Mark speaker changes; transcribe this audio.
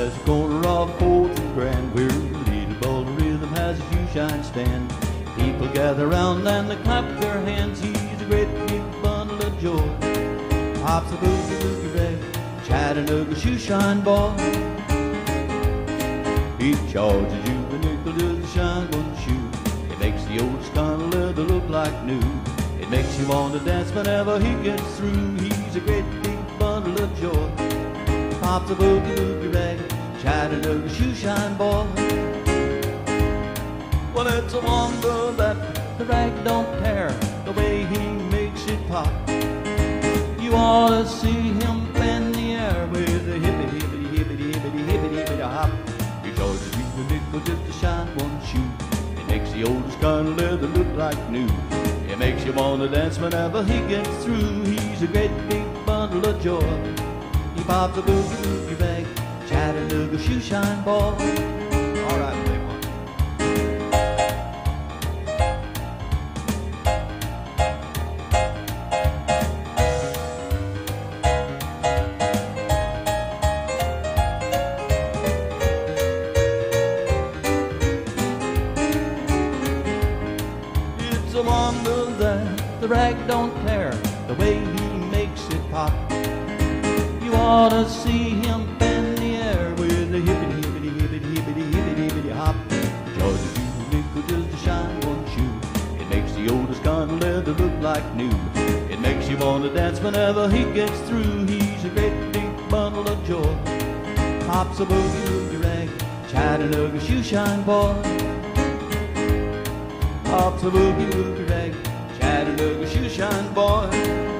Speaker 1: past the corner of Fourth and Grand, where Little Boulder Rhythm has a shoe shine stand. People gather round and they clap their hands. He's a great big bundle of joy. Pops a boogie boogie rag, Chattanooga shoe shine boy. He charges you a nickel to the shine one shoe. It makes the old of leather look like new. It makes you want to dance whenever he gets through. He's a great big bundle of joy. Pops a boogie boogie rag, shoe shine boy. Well, it's a wonder that the rag don't tear the way he makes it pop. You ought to see him bend the air with a hippity hippity hippity hippity hippity hippity hop. He charges you a nickel just to shine one shoe. It makes the oldest kind of leather look like new. It makes you want to dance whenever he gets through. He's a great big bundle of joy. He pops a boogie boogie Chattanooga shoe shine boy. All right. It's a wonder that the rag don't tear the way he makes it pop. You ought to see him the oldest kind of leather look like new. It makes you want to dance whenever he gets through. He's a great big bundle of joy. Pops a boogie woogie rag, Chattanooga shoe shine boy. Pops a boogie woogie rag, Chattanooga shoe shine boy.